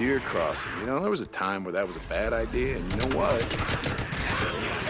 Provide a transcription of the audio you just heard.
deer crossing. You know, there was a time where that was a bad idea, and you know what?